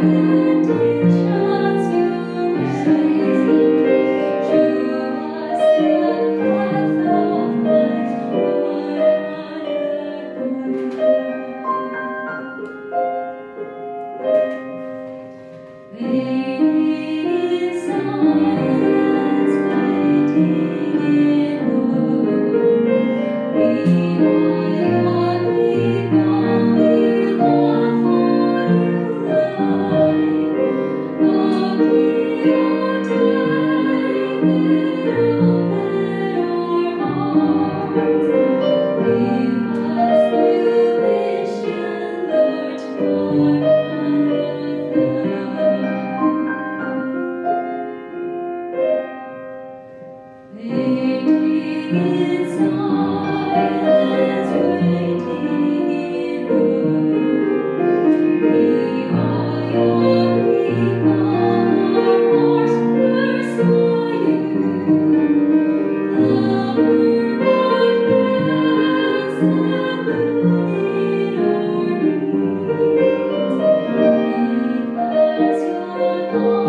Amen. Lord.